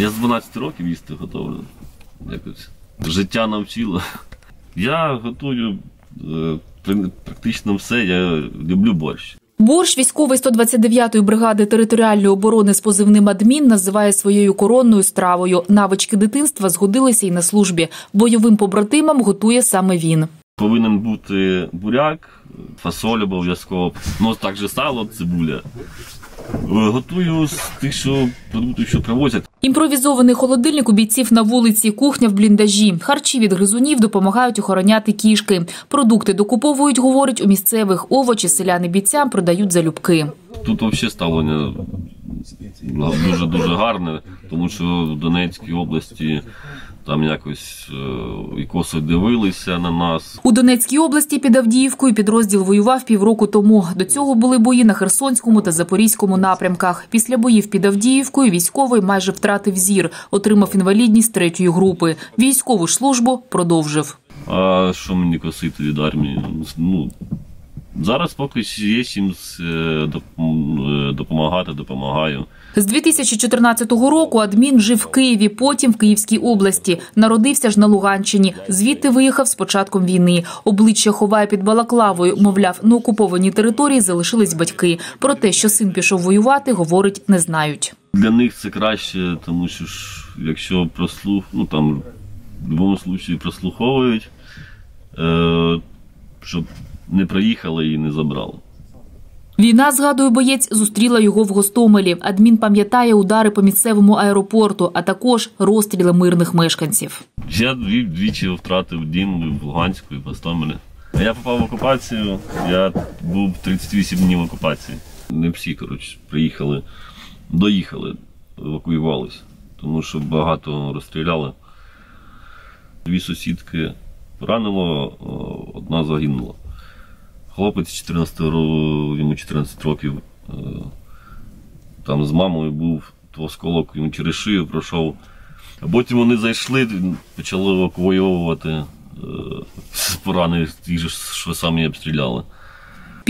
Я з 12 років їсти готовлю. Якось життя навчило. Я готую е, практично все. Я люблю борщ. Борщ військовий 129-ї бригади територіальної оборони з позивним адмін називає своєю коронною стравою. Навички дитинства згодилися й на службі. Бойовим побратимам готує саме він. Повинен бути буряк, фасоль обов'язково, ну також сало, цибуля. Е, Готую з тих, що продуктів, що привозять. Імпровізований холодильник у бійців на вулиці, кухня в бліндажі. Харчі від гризунів допомагають охороняти кішки. Продукти докуповують, говорить, у місцевих овочі селяни бійцям продають залюбки. Тут взагалі ставлення дуже дуже гарне, тому що в Донецькій області там якось е, і косо дивилися на нас. У Донецькій області під Авдіївкою підрозділ воював півроку тому. До цього були бої на Херсонському та Запорізькому напрямках. Після боїв під Авдіївкою військовий майже втратив зір, отримав інвалідність третьої групи. Військову службу продовжив. А що мені косити від армії? Ну, зараз поки є чим е, е, допомагати, допомагаю. З 2014 року адмін жив в Києві, потім в Київській області. Народився ж на Луганщині. Звідти виїхав з початком війни. Обличчя ховає під балаклавою. Мовляв, на окупованій території залишились батьки. Про те, що син пішов воювати, говорить, не знають. Для них це краще, тому що ж, якщо прослух, ну там в будь-якому випадку прослуховують, е, щоб не приїхали і не забрали. Війна, згадує боєць, зустріла його в Гостомелі. Адмін пам'ятає удари по місцевому аеропорту, а також розстріли мирних мешканців. Я дві, двічі втратив дім в Луганську і в Гостомелі. Я попав в окупацію, я був 38 днів в окупації. Не всі, коротше, приїхали, доїхали, евакуювалися, тому що багато розстріляли. Дві сусідки поранило, одна загинула. Хлопець 14 ро- йому 14 років. е, Там з мамою був, то осколок йому через шию пройшов. А потім вони зайшли, почали евакуювати з поранених, ті ж, що самі обстріляли.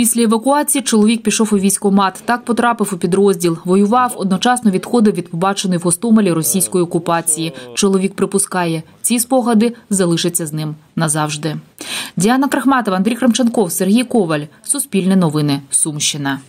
Після евакуації чоловік пішов у військкомат. Так потрапив у підрозділ. Воював, одночасно відходив від побаченої в Гостомелі російської окупації. Чоловік припускає, ці спогади залишаться з ним назавжди. Діана Крахматова, Андрій Крамченков, Сергій Коваль. Суспільне новини. Сумщина.